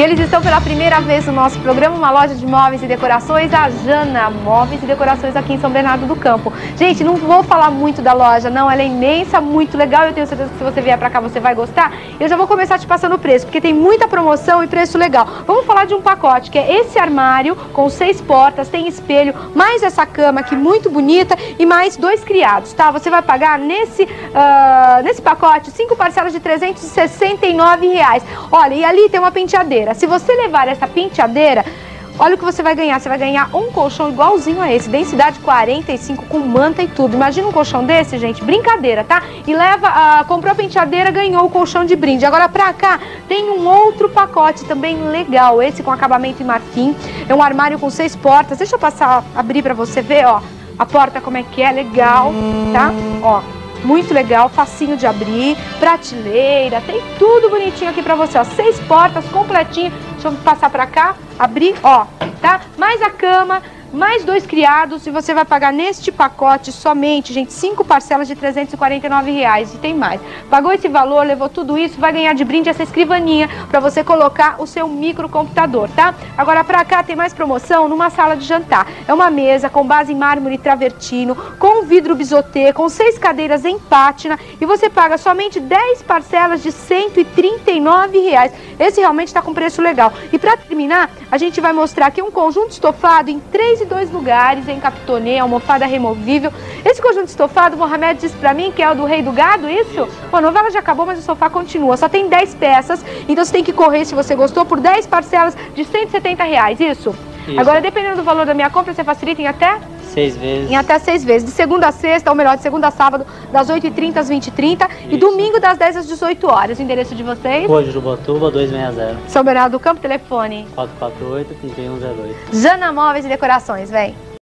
E eles estão pela primeira vez no nosso programa, uma loja de móveis e decorações, a Jana Móveis e Decorações aqui em São Bernardo do Campo. Gente, não vou falar muito da loja, não, ela é imensa, muito legal, eu tenho certeza que se você vier pra cá você vai gostar. Eu já vou começar te passando o preço, porque tem muita promoção e preço legal. Vamos falar de um pacote, que é esse armário com seis portas, tem espelho, mais essa cama aqui muito bonita e mais dois criados, tá? Você vai pagar nesse, uh, nesse pacote cinco parcelas de 369 reais. Olha, e ali tem uma penteadeira. Se você levar essa penteadeira, Olha o que você vai ganhar. Você vai ganhar um colchão igualzinho a esse, densidade 45 com manta e tudo. Imagina um colchão desse, gente, brincadeira, tá? E leva, uh, comprou a penteadeira, ganhou o colchão de brinde. Agora pra cá tem um outro pacote também legal, esse com acabamento em marfim. É um armário com seis portas. Deixa eu passar, abrir pra você ver, ó. A porta como é que é, legal, tá? Ó, muito legal, facinho de abrir, prateleira, tem tudo bonitinho aqui pra você, ó. Seis portas, completinho. Deixa eu passar pra cá, abrir, ó, tá? Mais a cama, mais dois criados e você vai pagar neste pacote somente, gente, cinco parcelas de 349 reais e tem mais. Pagou esse valor, levou tudo isso, vai ganhar de brinde essa escrivaninha para você colocar o seu microcomputador, tá? Agora pra cá tem mais promoção numa sala de jantar. É uma mesa com base em mármore travertino, com vidro bisotê, com seis cadeiras em pátina e você paga somente 10 parcelas de 139 reais. Esse realmente está com preço legal. E para terminar, a gente vai mostrar aqui um conjunto estofado em três e dois lugares, em capitonê, almofada removível. Esse conjunto estofado, o Mohamed disse pra mim que é o do Rei do Gado, isso? isso. Bom, a novela já acabou, mas o sofá continua. Só tem 10 peças, então você tem que correr, se você gostou, por 10 parcelas de 170 reais, isso? isso. Agora, dependendo do valor da minha compra, você facilita em até Seis vezes. Em até seis vezes. De segunda a sexta, ou melhor, de segunda a sábado, das 8h30 às 20h30. E domingo, das 10 às 18 horas. O endereço de vocês? Rua de Jubatuba, 260. São Bernardo do Campo, telefone? 448-3102. Jana Móveis e Decorações, vem.